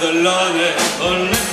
the lonely, only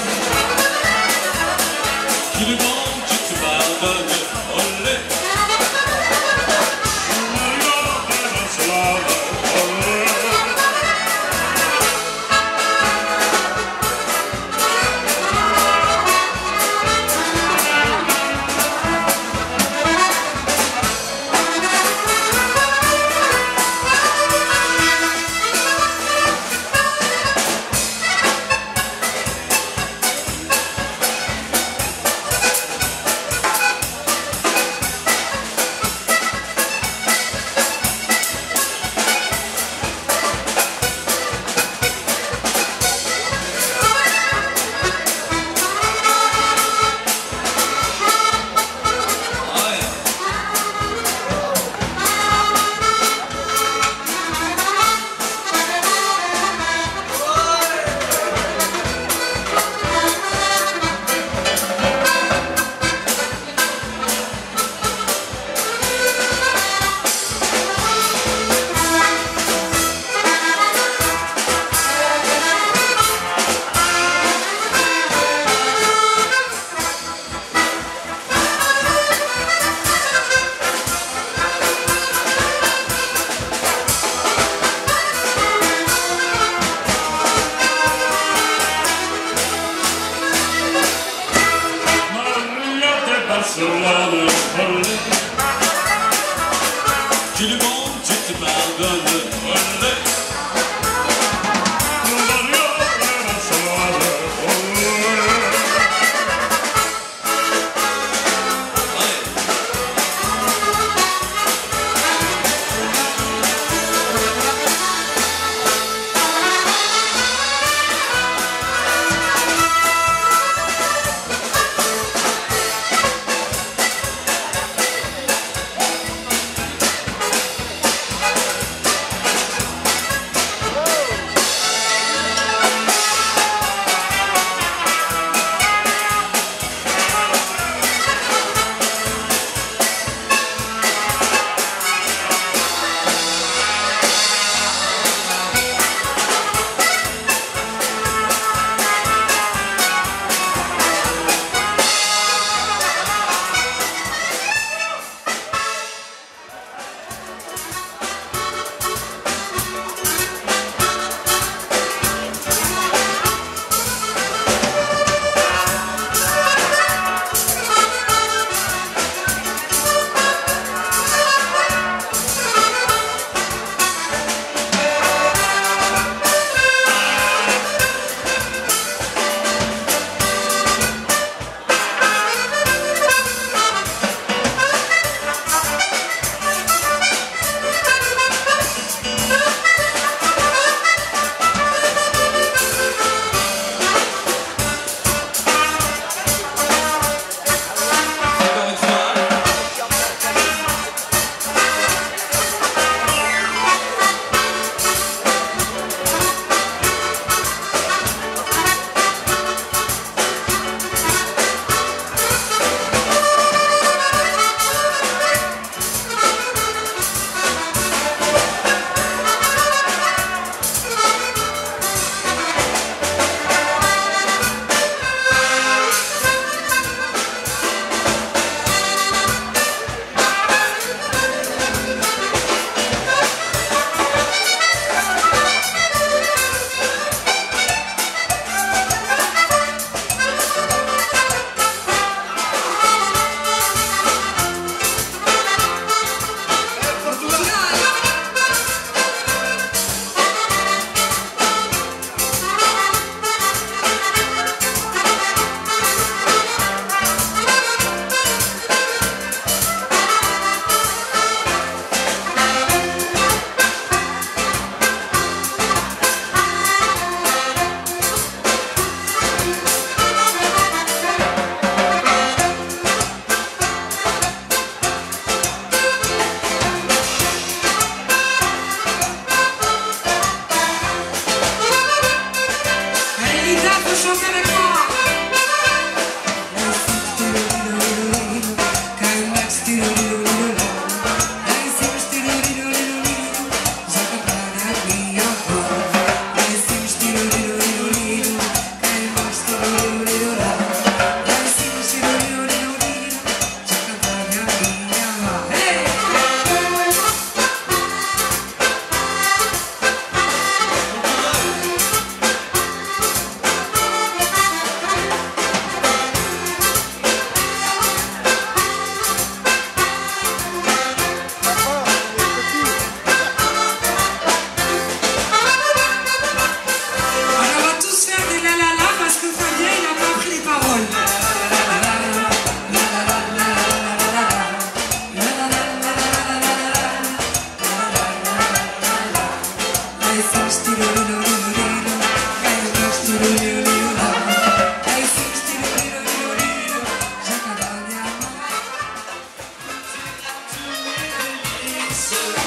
nasıl